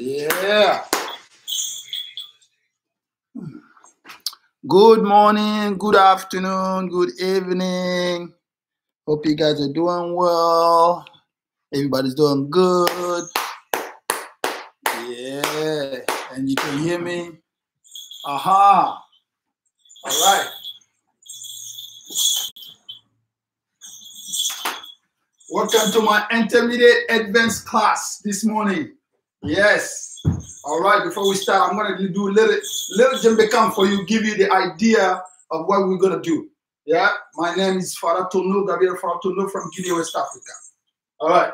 Yeah. Good morning, good afternoon, good evening. Hope you guys are doing well. Everybody's doing good. Yeah. And you can hear me. Aha. All right. Welcome to my intermediate advanced class this morning. Yes. All right. Before we start, I'm going to do a little, little come for you, give you the idea of what we're going to do. Yeah. My name is Fara Tolno, Gabriel Fara Tolno from Guinea, West Africa. All right.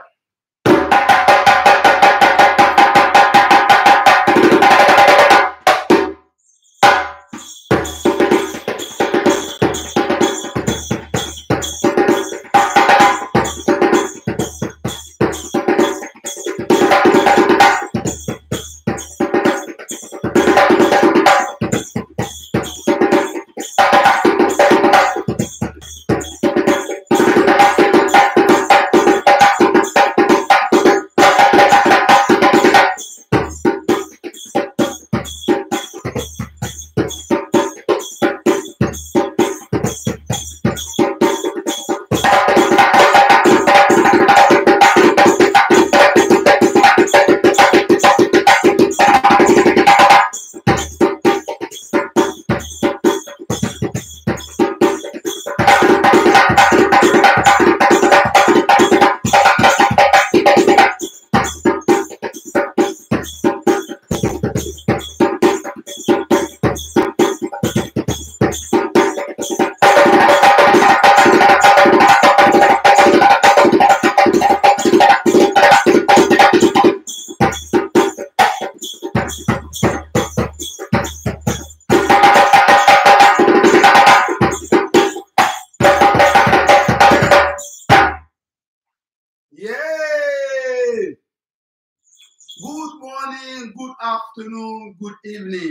Evening.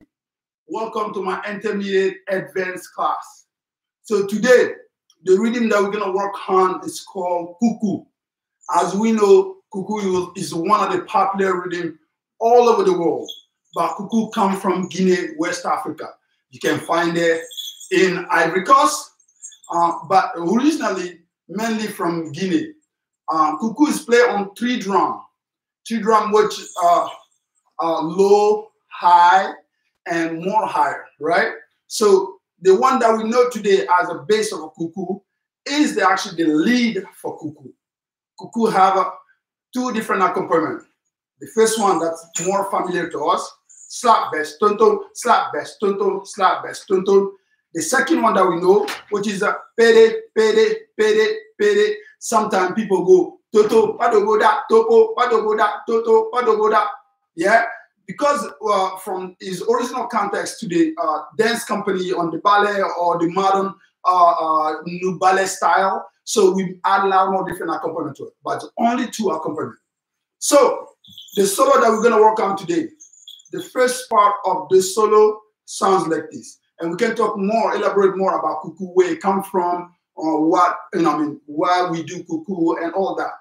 Welcome to my intermediate advanced class. So today, the rhythm that we're going to work on is called Kuku. As we know, Kuku is one of the popular rhythm all over the world. But Kuku comes from Guinea, West Africa. You can find it in Ivory Coast, uh, but originally mainly from Guinea. Um, Kuku is played on three drum, three drum which are uh, low, high, and more higher, right? So the one that we know today as a base of a Kuku is the, actually the lead for Kuku. Kuku have uh, two different accompaniments. The first one that's more familiar to us, slap bass, tonton, slap bass, tonton, slap bass, tonton. The second one that we know, which is a pede, pede, pede, pede. Sometimes people go toto, padogoda, topo, padogoda, toto, padogoda. Yeah, because uh, from his original context to the uh, dance company on the ballet or the modern uh, uh, new ballet style, so we add a lot more different accompaniment to it, but only two accompaniment. So the solo that we're gonna work on today, the first part of the solo sounds like this and we can talk more, elaborate more about kuku, where it come from, or what you know, I mean, why we do kuku and all that.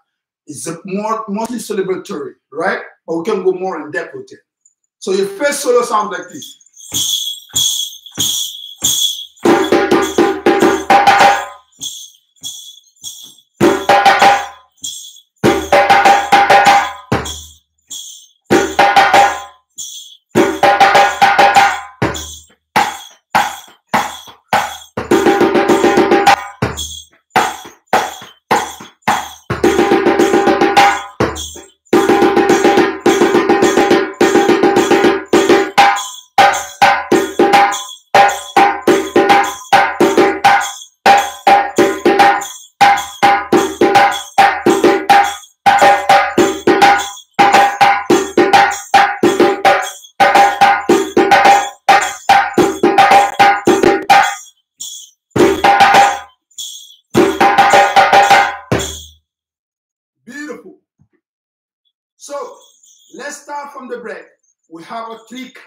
It's more mostly celebratory, right? But we can go more in depth with it. So your first solo sounds like this.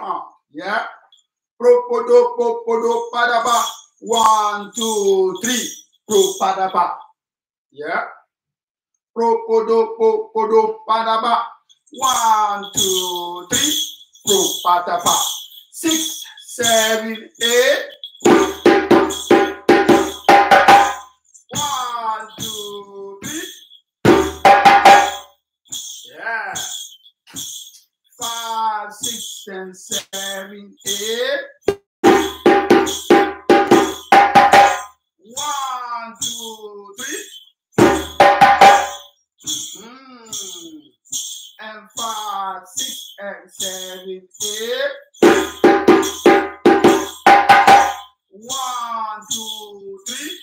up. Yeah. Propodo, propodo, padaba. One, two, three. Propadaba. Yeah. Propodo, propodo, padaba. One, two, three. Propadaba. Six, seven, eight. Five, six, and seven, eight. One, two, three. Mm. And five, six, and seven, eight. One, two, three.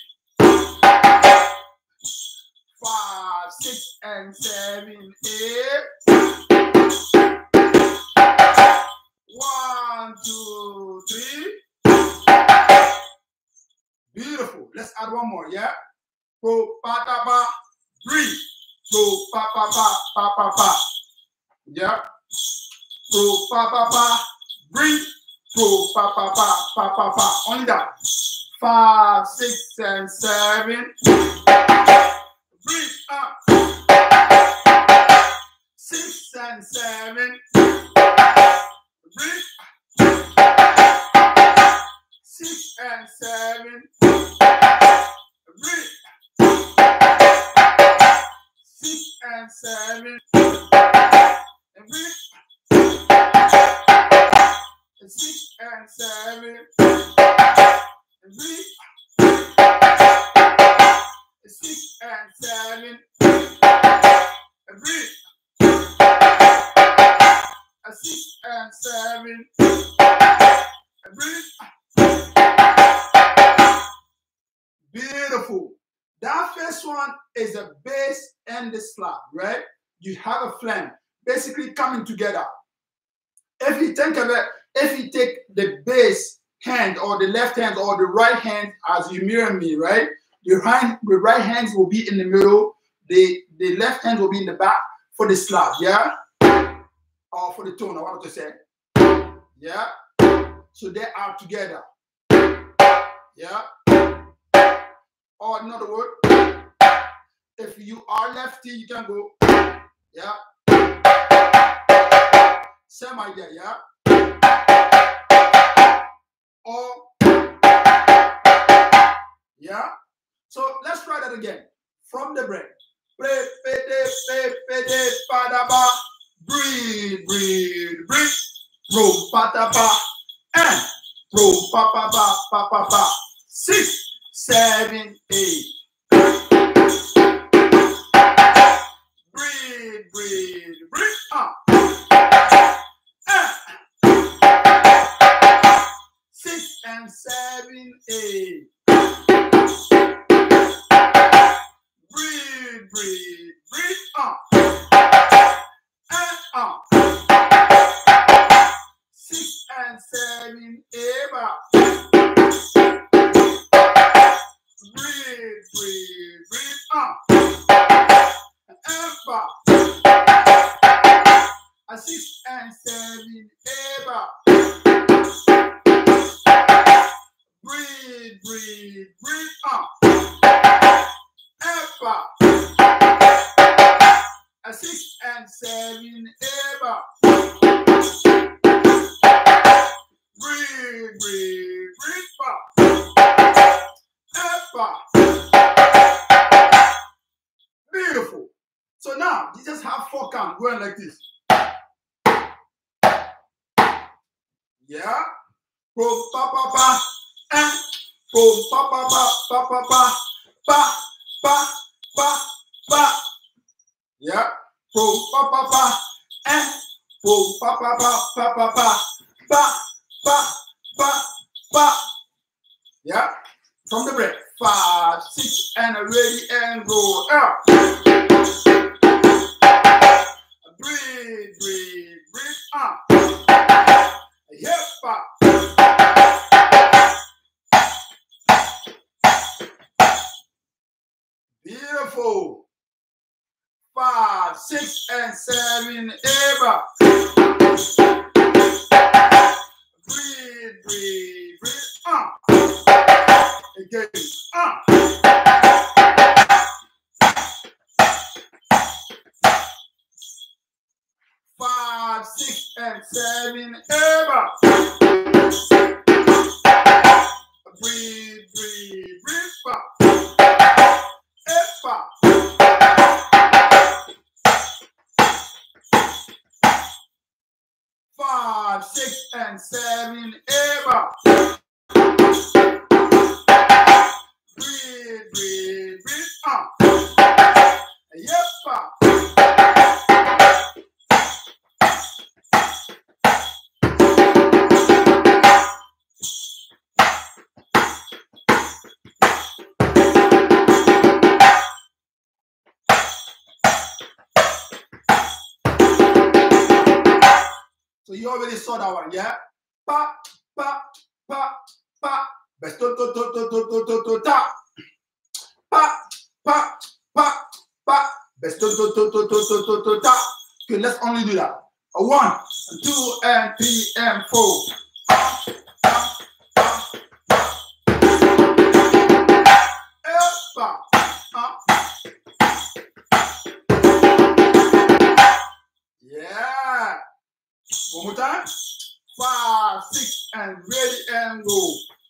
Five, six, and seven, eight. Let's add one more, yeah? Pro, pa, ta, pa, breathe. Pro, pa, pa, pa, pa, pa, pa. Yeah? Pro, pa, pa, pa, breathe. Pro, pa, pa, pa, pa, pa, pa. Only that. Five, six, and seven. Breathe up. Six and seven. Breathe. Six and seven six and seven, six and seven, six and seven, six and seven. That first one is the bass and the slap, right? You have a flame basically coming together. If you think of it, if you take the bass hand or the left hand or the right hand as you mirror me, right? The right, the right hands will be in the middle, the, the left hand will be in the back for the slap, yeah? Or for the tone, I wanted to say. Yeah? So they are together. Yeah? Or in other words, if you are lefty, you can go, yeah. Same idea, yeah. Or, yeah. So let's try that again. From the breath. Breathe, breathe, breathe, breathe. Boom, pataba, and boom, pa pa pa pa pa pa. Six, seven, eight. Breathe, breathe, breathe. Up. Six and seven, eight. Breathe, breathe, breathe. Up. And up. Six and seven, having pa pa pa pa pa pa pa. Yeah. Pro pa pa pa and pro pa pa pa pa pa pa pa pa pa pa. Yeah. From the break. Five, six, and ready and go up. Breathe, breathe, breathe up. Hip hop. four, five, six, and seven. Eva. Breathe, breathe, breathe. Uh. Again. Uh. Five, six, and seven. Eva. Breathe, breathe, breathe. Uh. Epa. Epa. Five, six, and seven, ever. Breathe, breathe, breathe, up. Yep. So you already saw that one, yeah? Pa, pa, pa, pa. Besto to to to to to to to ta. Pa, pa, pa, pa. Besto to to to to to to to ta. Okay, let's only do that. A one, two, and three, and four. buscando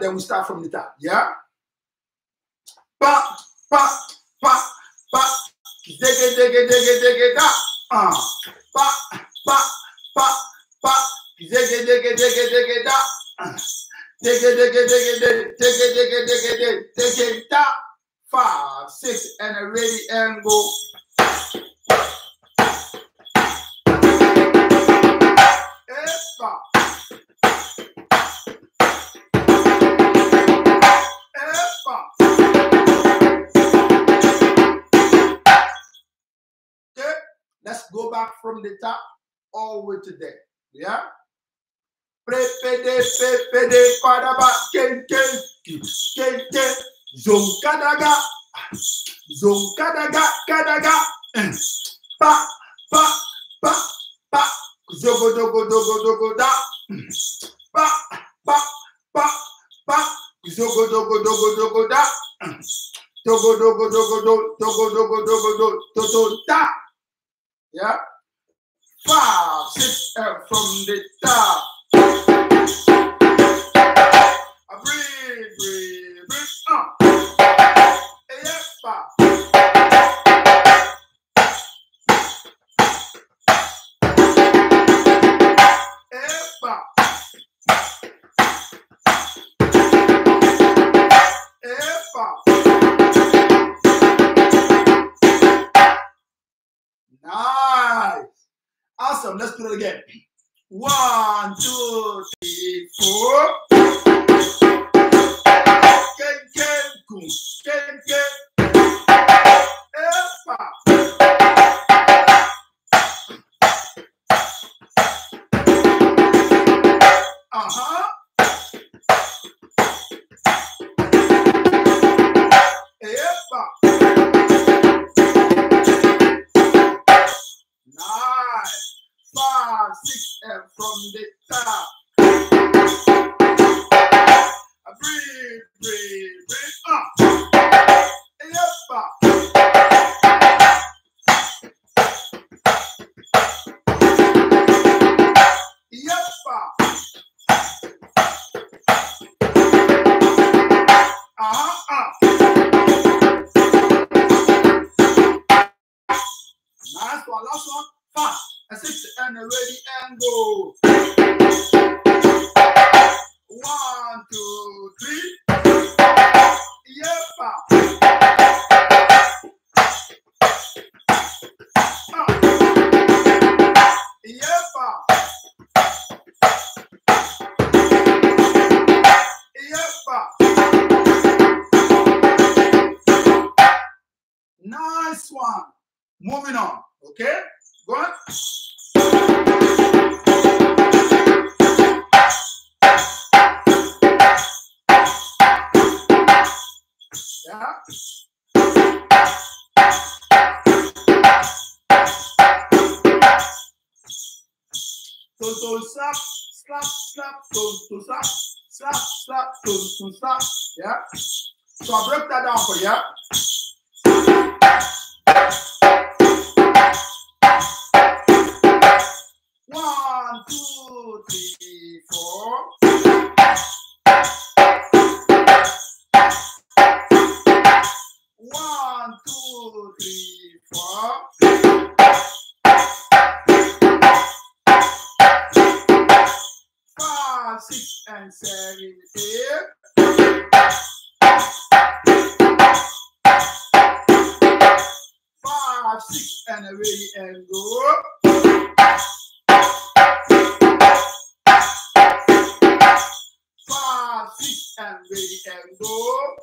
Then we start from the top. Yeah. Pa pa pa pa. Dege dege dege dege da. Ah. Pa pa pa pa. Dege dege dege dege da. Ah. Dege dege dege dege dege dege dege dege dege da. Five, six, and a ready go. Epa. Go back from the top all the way to there. Yeah. Prepede, prepede, padaba, ken, ken, ken, ken, zonkadaga, zonkadaga, kadaga, eh. pa, pa, pa, pa, zogo, dogo, dogo, dogo, da, eh. pa, pa, pa, pa, zogo, dogo, dogo, dogo, da, eh. dogo, dogo, dogo, do, dogo, dogo, dogo, do, do, do, da. Yeah. Five, six, and from the top. I breathe, breathe, breathe. Uh. Yeah, five. Do it again. One, two, three, four. So, so slap. Yeah. So I break that down for you. Six, and seven, eight. Five, six, and ready and go. Five, six, and ready and go.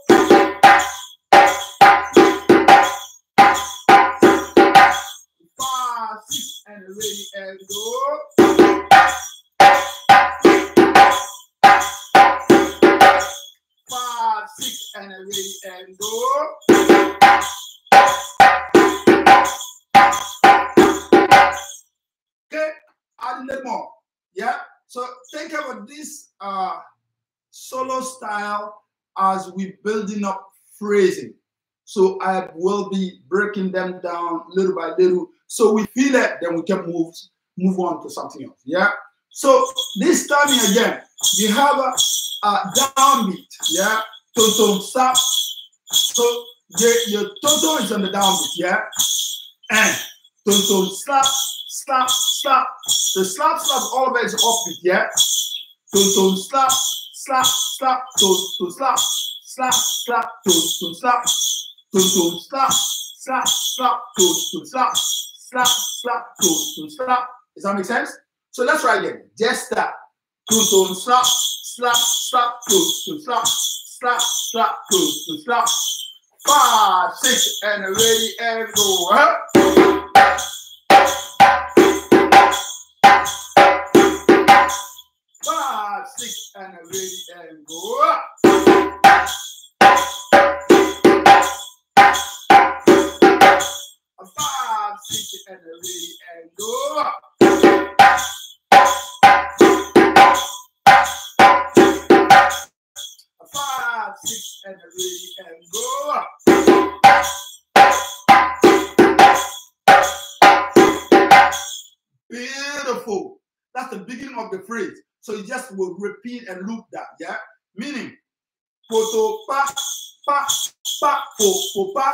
Style as we building up phrasing. So I will be breaking them down little by little. So we feel it, then we can move move on to something else. Yeah. So this time again, we have a, a downbeat. Yeah. Total stop. So your, your total is on the downbeat. Yeah. And total slap, slap, slap. The slap, slap, all of it is upbeat. Yeah. Total slap, slap, slap, total slap, slap, slap, total slap. Total slap, slap, slap, total slap, slap, slap, total slap. Does that make sense? So let's try again. Just that. Total slap, slap, slap, total slap, slap, slap, total slap. Five, six, and ready and go. Huh? And ready and go. Up. A five, six, and ready and go. A five, six, and ready and go. Up. Beautiful. That's the beginning of the phrase. So you just will repeat and loop that. Yeah. Meaning, photo pa pa pa po po pa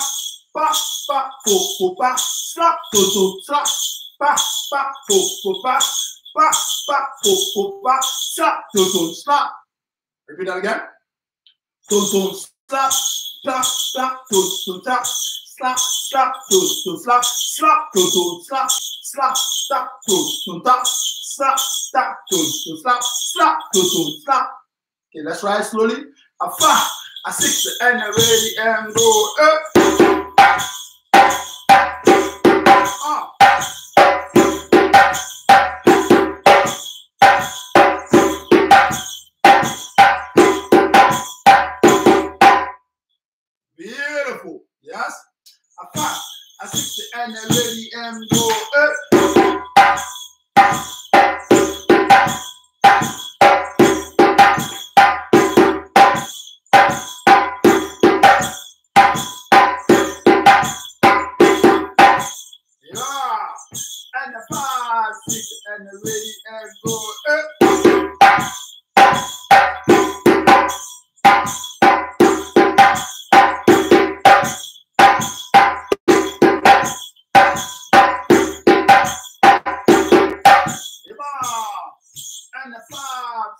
pa pa po po pa slap toto slap pa pa po po pa pa pa po po pa slap toto slap. Repeat that again. Toto slap slap slap toto slap slap slap toto slap slap toto slap slap slap toto slap slap slap toto slap slap toto slap. Okay, let's try slowly. A five, a six, and a ready and go. Uh.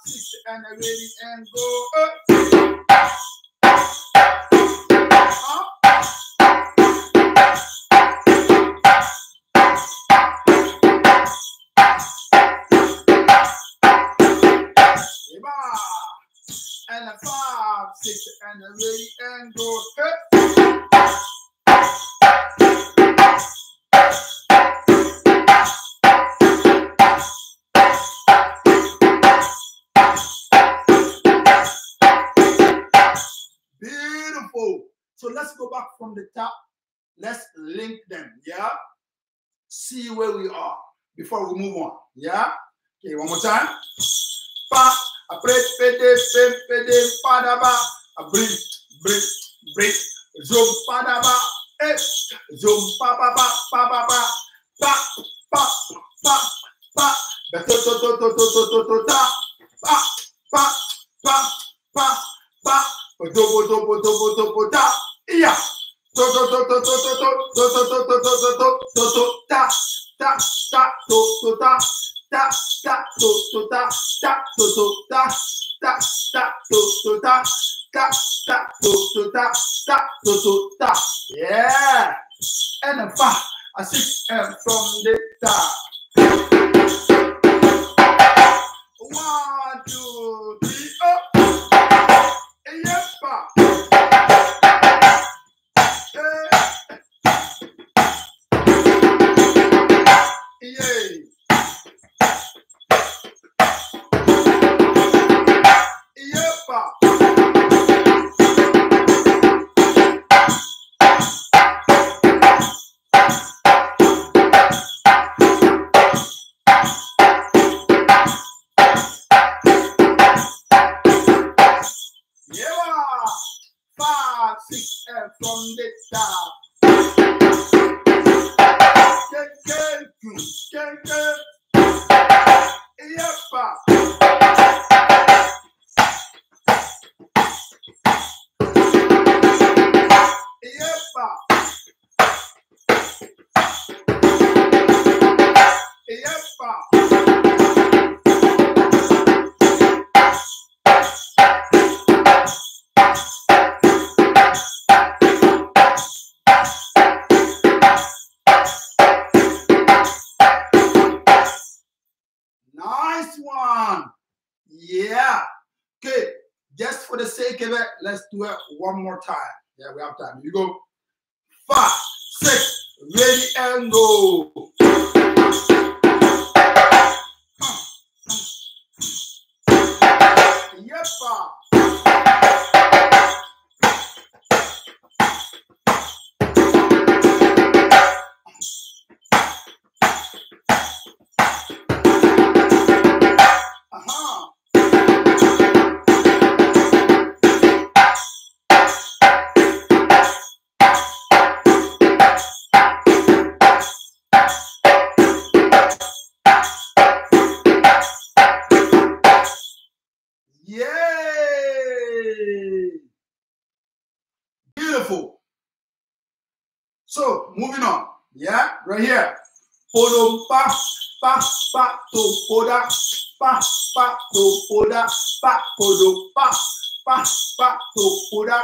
Six, and a ready and go. Uh. Let's link them. Yeah? See where we are before we move on. Yeah? Okay, one more time. Pa, a break, pede, pede, pede, padaba, a break, break, break, zoom, padaba, eh, zoom, pa, pa, pa, pa, pa, pa, pa, pa, pa, pa, pa, yeah. Yeah. And a five, a six, and from the top. One, two, three, up. And five. Let's do it one more time. Yeah, we have time. You go. Five, six, ready and go. Right here. Podom pa pa pa to poda pa pa to poda pa podo pa pa pa to poda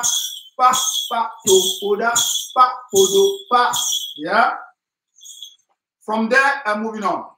pa pa to poda pa podo pa. Yeah. From there, I'm moving on.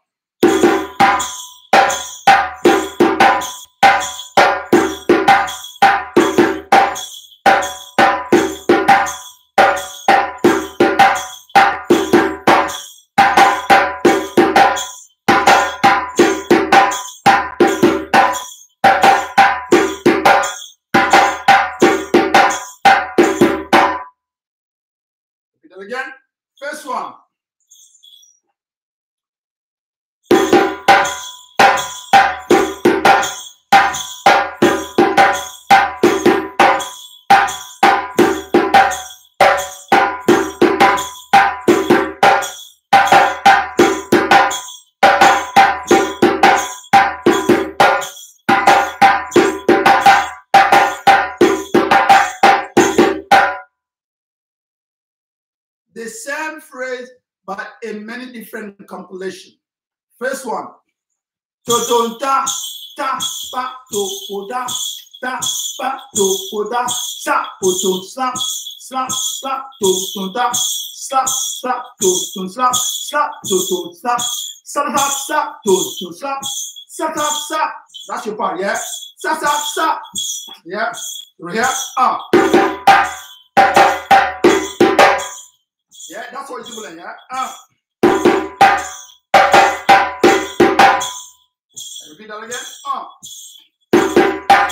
different compilation. First one. Ta ta slap to to slap slap to to slap. That's your part, yeah? Slap slap slap. Yeah. Yeah. Ah. Yeah. That's what you're doing, yeah. Ah. Repeat that again. Uh.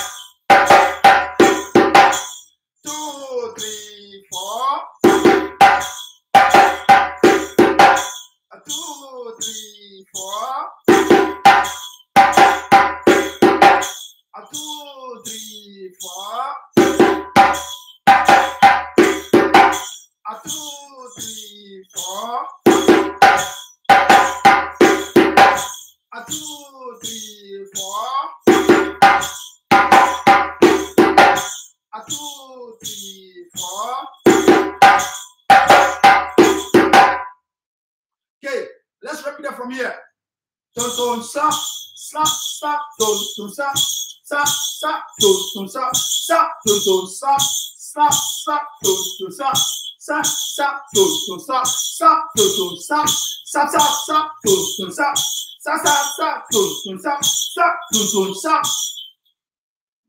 to stop, stop to to stop, stop, stop to to stop, stop, stop to to stop, stop to to stop, stop, stop, stop to to stop, stop, stop, stop to to stop, stop to to stop.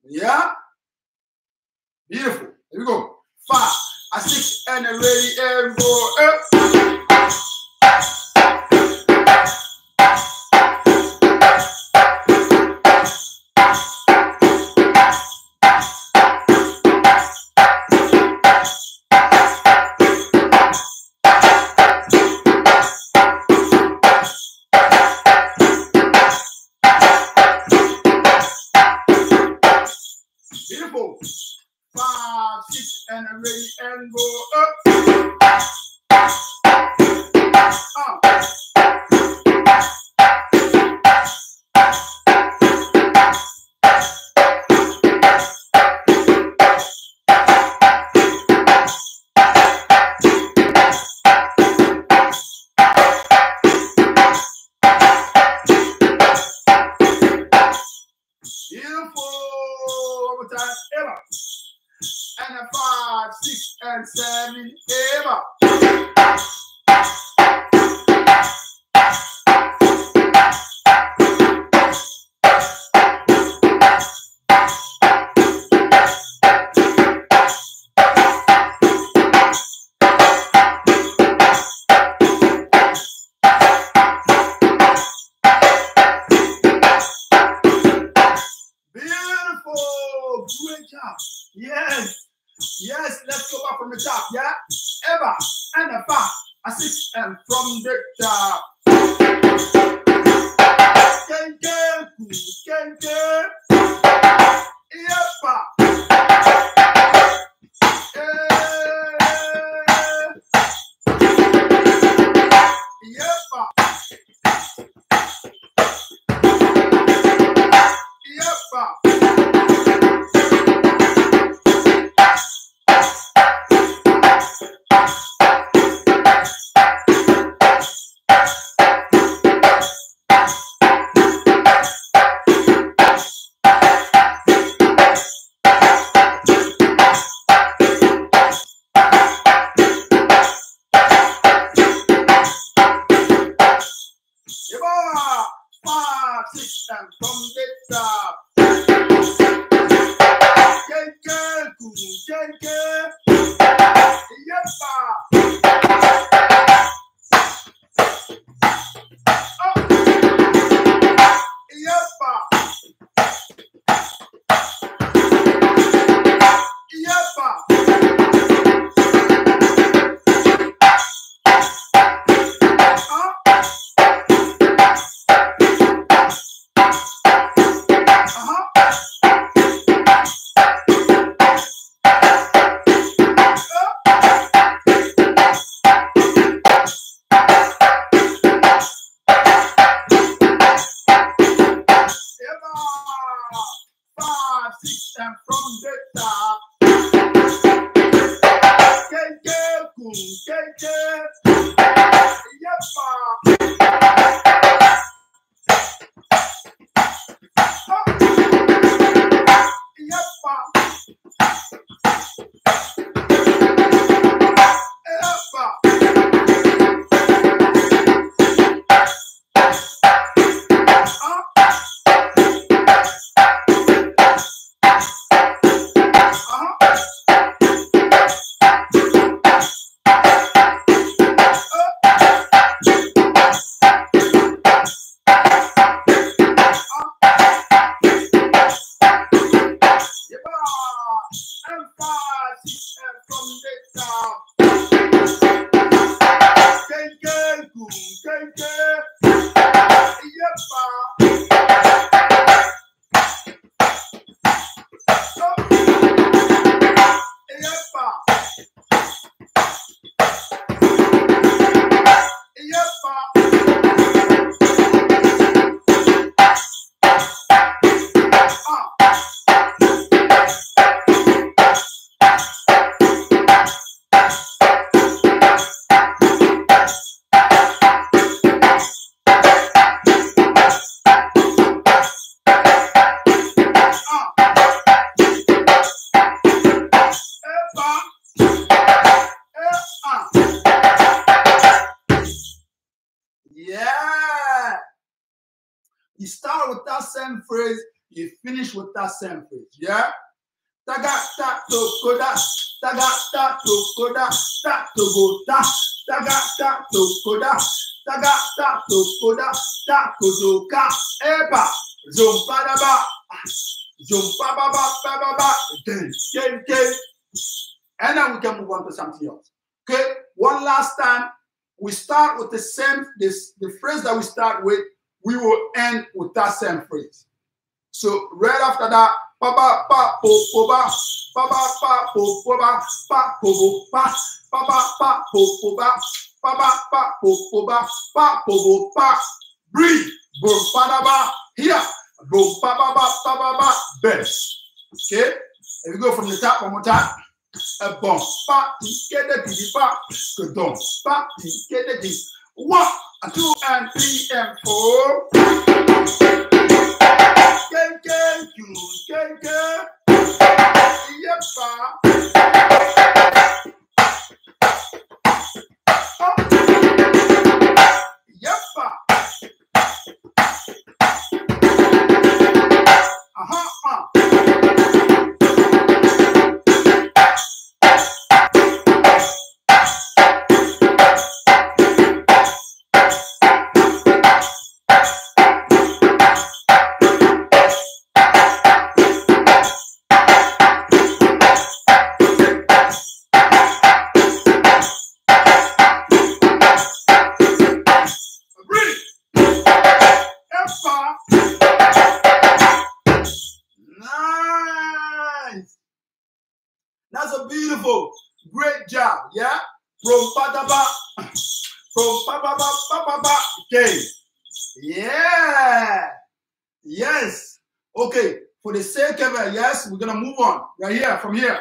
Yeah. Beautiful. Here we go. Five, a six, and a ready and roll. Up. and seven. Finish with that same phrase. Yeah? Taga ta to koda, taga ta to koda, ta to go ta, taga ta to koda, taga ta to koda, ta kodo ka, eba, zompa da ba, zompa ba ba ba ba again, again, again. And then we can move on to something else. Okay, one last time. We start with the same, this the phrase that we start with, we will end with that same phrase. So right after that, pa ba pa po po ba, pa ba pa po po ba, pa po bo pa, pa ba pa po po ba, pa ba pa po po ba, pa po bo pa. Breathe, boom pa da ba, here, boom pa ba ba pa ba ba, best. Okay, if we go from the top one more time. A bon, pas piqué de pidi pas, que donc, pas piqué de dis. One, two, and three, and four. Kenke, you, kenke, yep, we're gonna move on right here from here.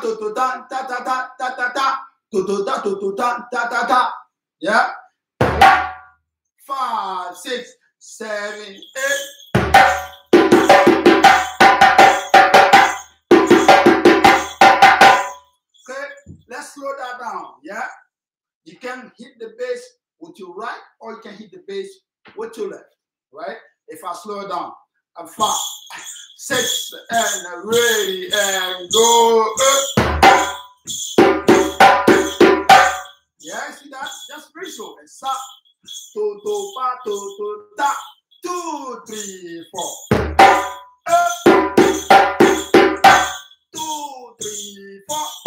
To to to to to to. Yeah. One, five, six, seven, eight. Let's slow that down. Yeah. You can hit the bass with your right or you can hit the bass with your left. Right? If I slow down. And five, six, and ready, and go up. Yeah, see that? Just slow. And stop. To, to, pa, to, to, ta. Two, three, four. Up. Two, three, four.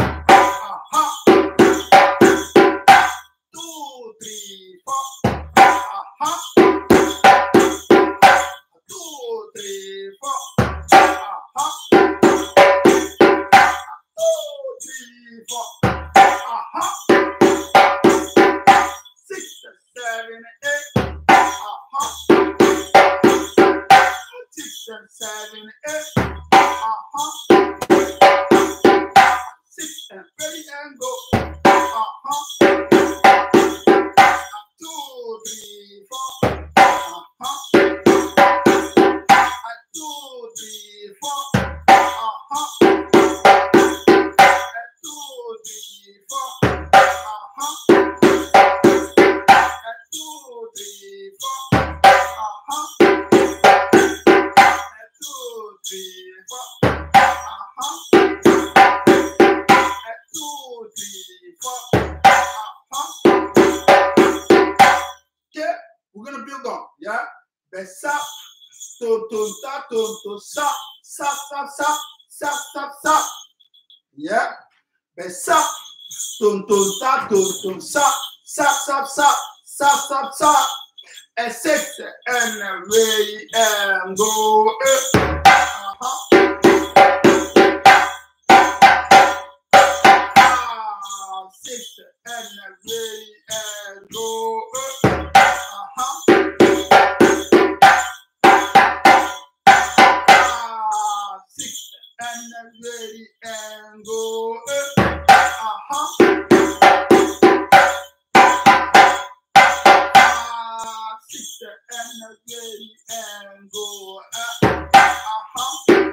To, ta, to, to, sa, sa, sa, sa, sa, sa, sa. Yeah? Besa, to, to, ta, to, to, sa, sa, sa, sa, sa, sa, sa. six, and ready, and go. Uh-huh. And go. Six, and go. Uh, uh-huh.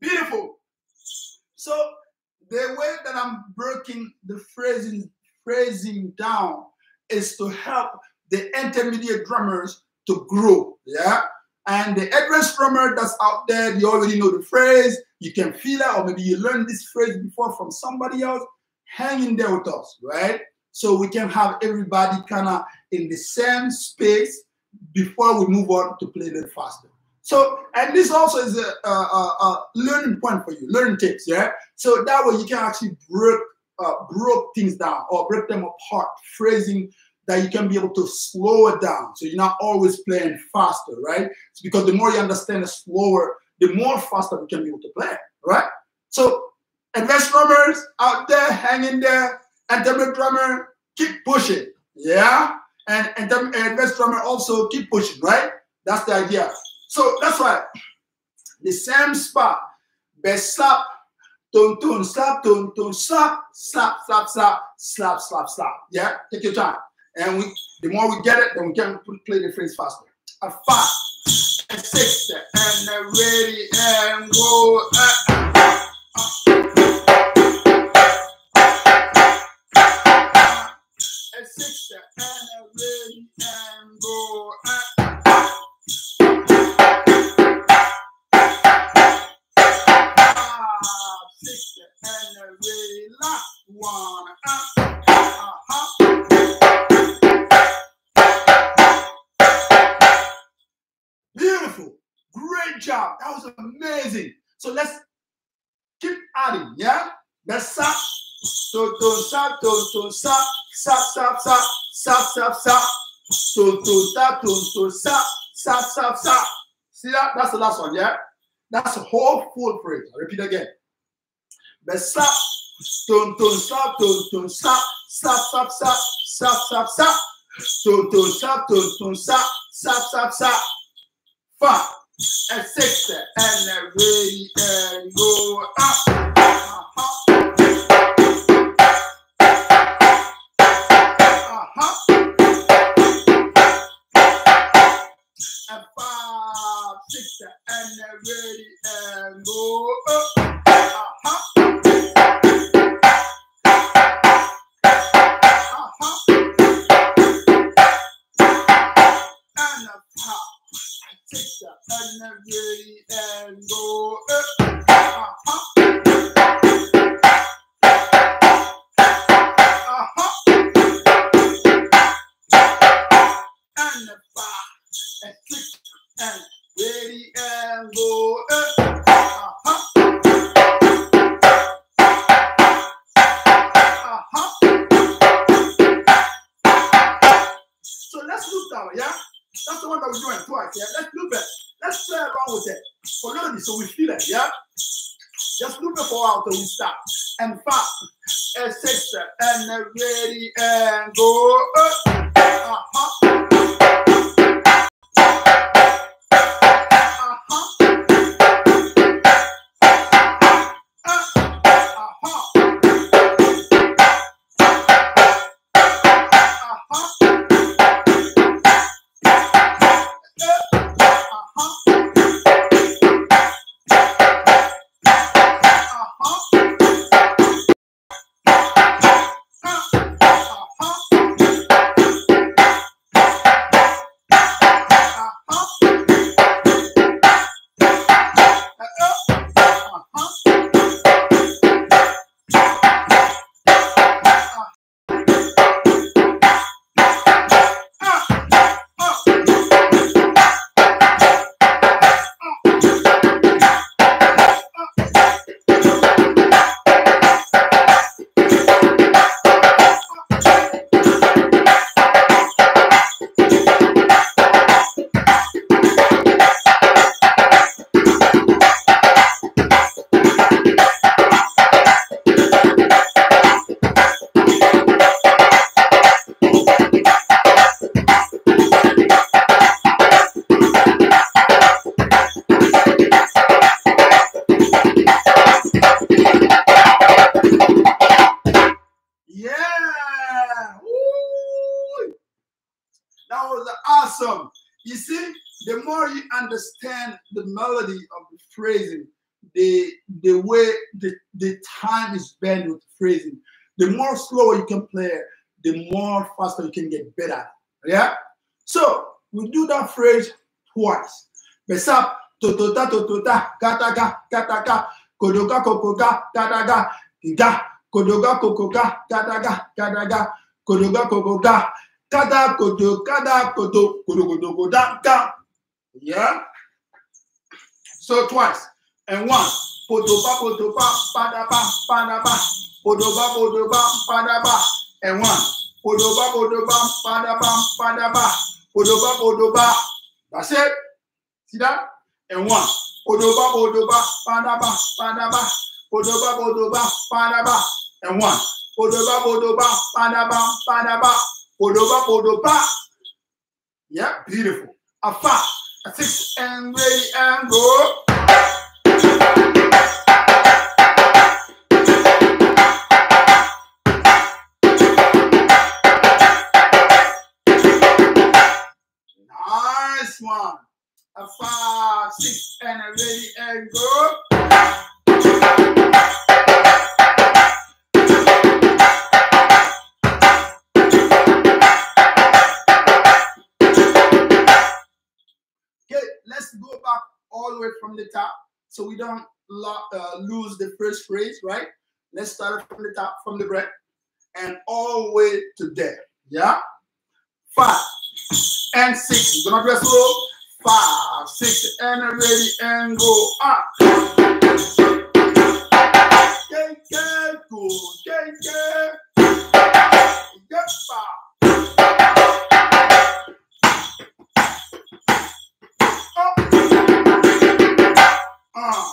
Beautiful. So the way that I'm breaking the phrasing phrasing down is to help the intermediate drummers to grow. Yeah. And the advanced drummer that's out there, you already know the phrase, you can feel it, or maybe you learned this phrase before from somebody else. Hang in there with us, right? So we can have everybody kind of in the same space before we move on to play little faster. So, and this also is a, a, a, a learning point for you, learning tips, yeah? So that way you can actually break, uh, break things down or break them apart, phrasing that you can be able to slow it down. So you're not always playing faster, right? It's because the more you understand it slower, the more faster we can be able to play, right? So advanced drummers out there, hang in there, intermediate drummer, keep pushing, yeah? And, and advanced drummer also keep pushing, right? That's the idea. So that's why the same spot, best slap, tune, tune, slap, tune, slap, slap, slap, slap, slap, slap, slap. Yeah, take your time. And we, the more we get it, then we can play the phrase faster. A five, a six, and a ready, and go. Uh, uh, uh. A six, and ready, and go. Uh, six, and ready, lock, one. That was amazing. So let's keep adding, yeah? Let's stop. To to stop to to stop stop stop stop stop stop stop to to stop to to stop stop stop stop. See that? That's the last one, yeah? That's a whole full phrase. I'll repeat again. Let's stop. To stop to to stop stop stop stop stop stop stop to to stop to to stop stop stop stop five six and then ready and go up. And ready and go up. And five, and six, and ready, and uh, go up. Time is spent with phrasing, the more slower you can play, the more faster you can get better. Yeah. So we do that phrase twice. Besap totota totota kataga kataga kodoga kokoga kataga ga kodoga kokoga kataga kataga kodoga kokoga kada kodo kada kodo kodo kodo. Yeah. So twice and one. Podoba podoba padaba padaba podoba podoba padaba and one. Podoba podoba padaba padaba podoba podoba. That's it. See that? And one. Podoba podoba padaba padaba podoba podoba padaba and one. Podoba podoba padaba padaba podoba podoba. Yeah, beautiful. A five, a six, and ready and go. One. A five, six, and a ready and go. Okay, let's go back all the way from the top so we don't uh, lose the first phrase, right? Let's start from the top, from the breath, and all the way to there. Yeah? Five and six. Gonna dress slow. Five, six, and ready and go up. Yeah, yeah, go, yeah, yeah. Yep, Up. Uh,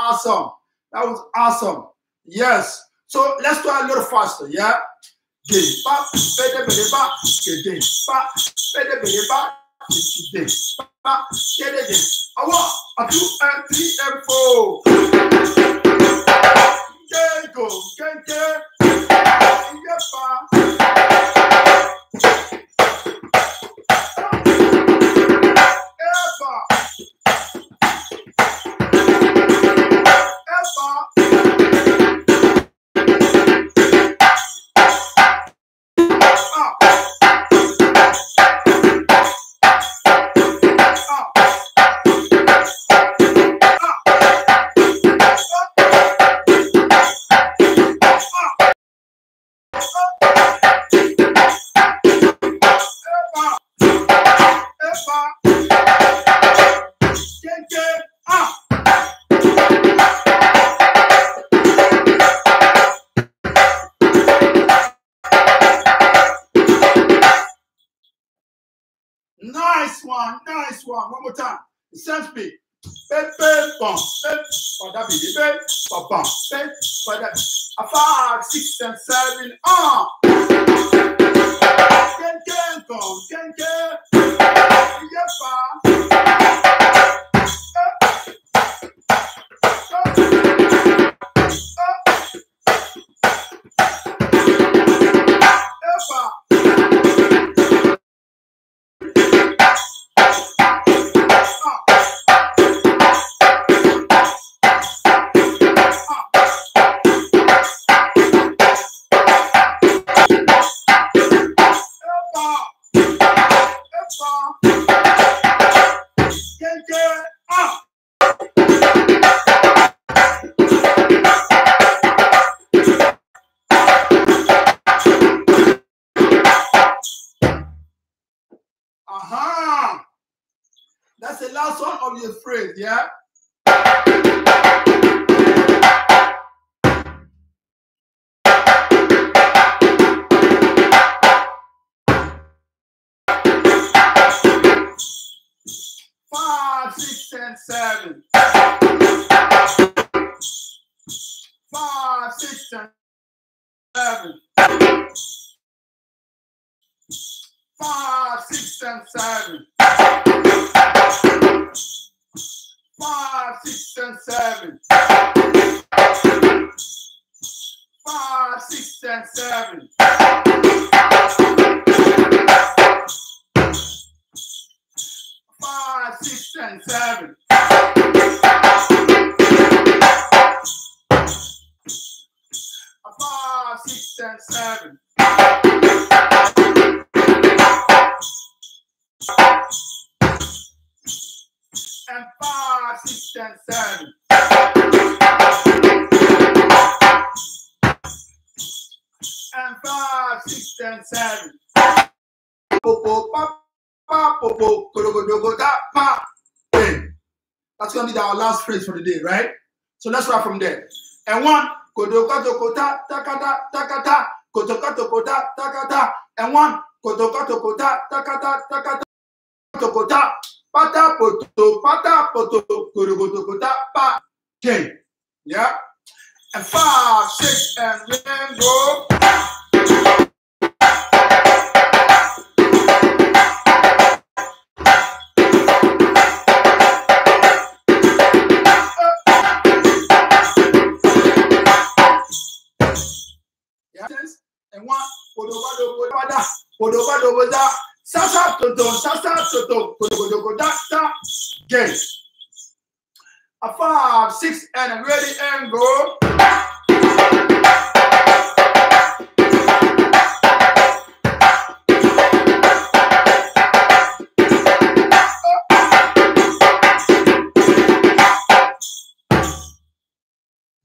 awesome. That was awesome. Yes. So let's try a little faster. Yeah. Two, and four. Ge, go, ge, ge. Pepe, bum, pepe, for that be the pepe, for bum, pepe, for that. A five, six, and seven, ah. Ken, ken, come, ken, ken. Yeah, Gonna be our last phrase for the day, right? So let's start from there. And one, kodokatokota, takata, takata, kotokatokota, takata, and one, kodokatokota, takata, takata, kotokota, pata poto pata poto korogodo kota pa ten. Yeah. And five, six, and then go. Podobada, Sasa toto, sasa toto, kodogodogo da da, game. A five, six, and ready and go.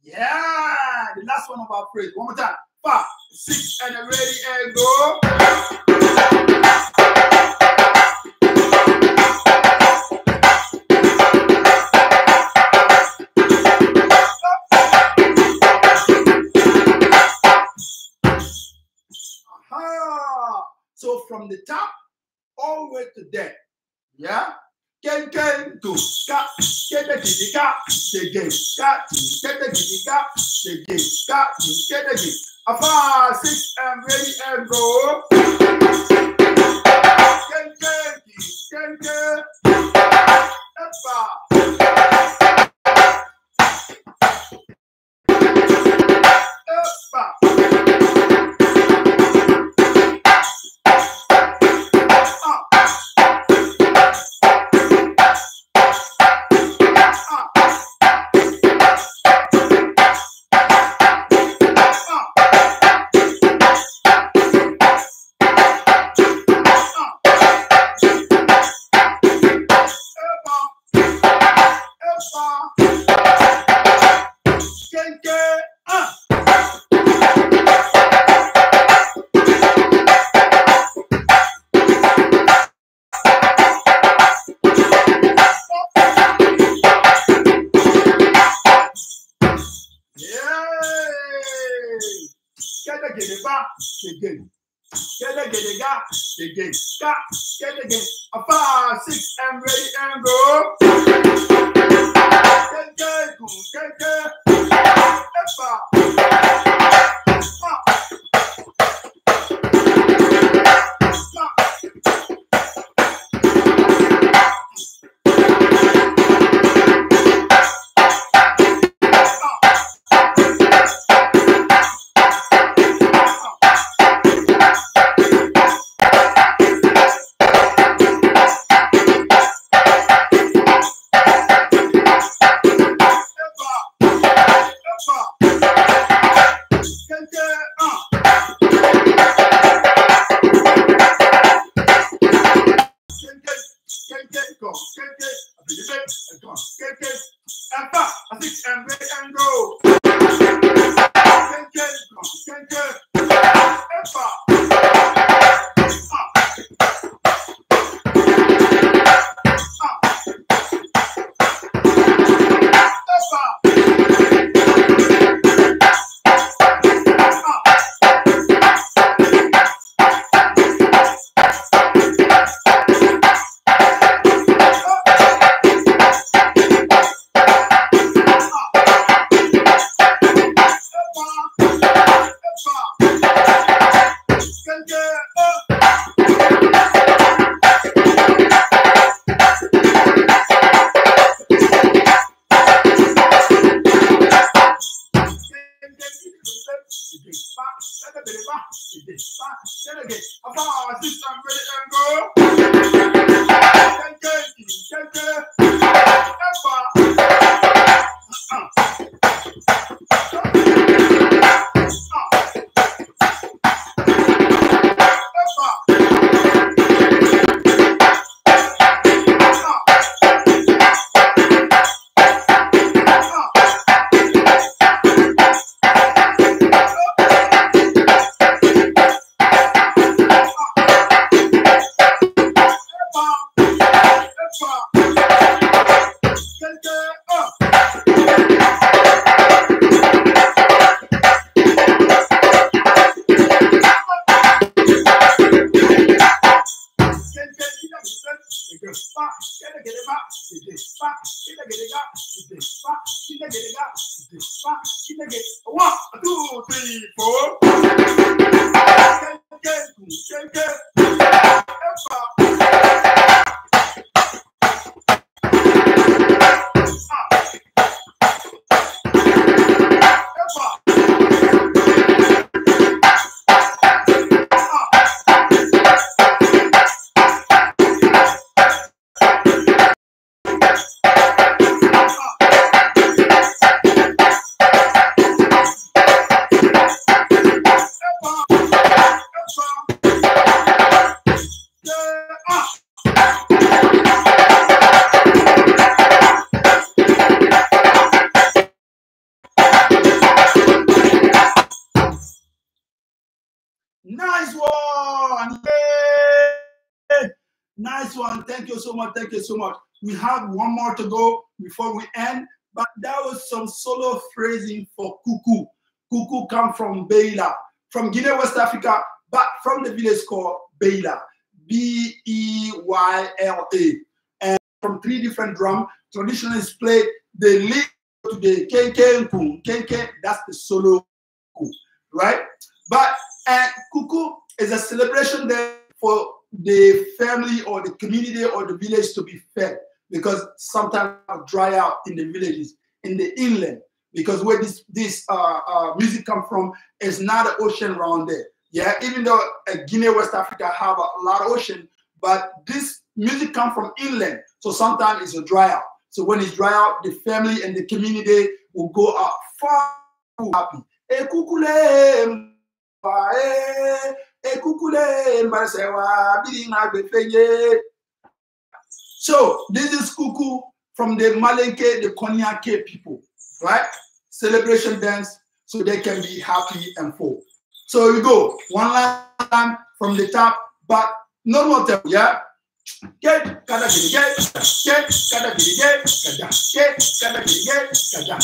Yeah, the last one of our phrase. One more time. Five, six, and ready and go. Aha! So from the top all the way to there. Yeah? Ken ken to ka kete kiti ka sege ka kete kiti ka sege ka kete kiti. Afa six and ready and go. Ken ken ki ken ken. Epa. Got it, get get. A five, six, and ready and go. people. Thank you. Thank you. So much. We have one more to go before we end, but that was some solo phrasing for Kuku. Kuku come from Beyla, from Guinea, West Africa, but from the village called Beyla, B-E-Y-L-A. And from three different drum, traditionally played. the lead to the Kenke Kenke, that's the solo kuku, right? But uh, Kuku is a celebration there for the family or the community or the village to be fed because sometimes dry out in the villages in the inland because where this this uh, uh, music come from is not an ocean around there. Yeah even though uh, guinea west africa have a, lot of ocean but this music come from inland so sometimes it's a dry out. So when it's dry out the family and the community will go out far happy so this is Kuku from the Malenke, the Konyake people, right? Celebration dance so they can be happy and full. So you go one last time from the top, but no more time, yeah? Get kada get get kada get kada get kada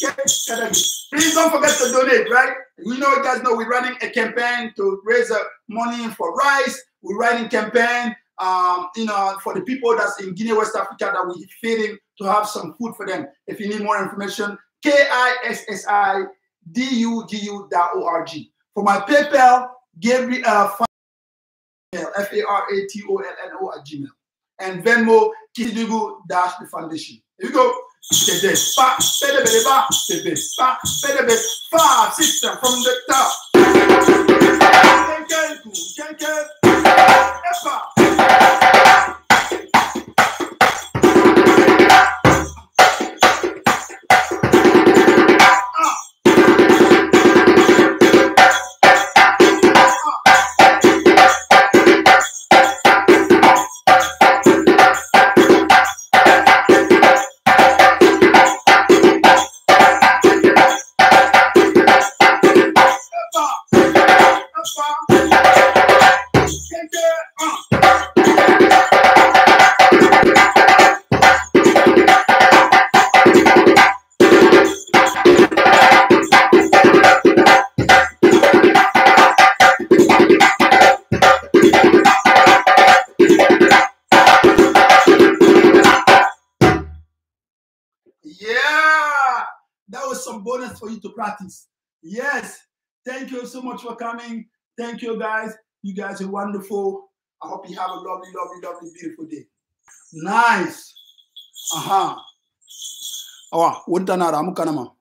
Please don't forget to donate, right? We know you guys know we're running a campaign to raise money for rice. We're running campaign, um, you know, for the people that's in Guinea, West Africa that we're feeding to have some food for them. If you need more information, K-I-S-S-I D-U-G-U dot O-R-G. For my PayPal, Gabriel uh, F-A-R-A-T-O-L-N-O at Gmail. And Venmo, Kidigu dash the foundation. Here we go. Tebe, ba, tebe, from the top. Yes, thank you so much for coming. Thank you, guys. You guys are wonderful. I hope you have a lovely, lovely, lovely, beautiful day. Nice. Uh-huh. Wunta na ramu kanama.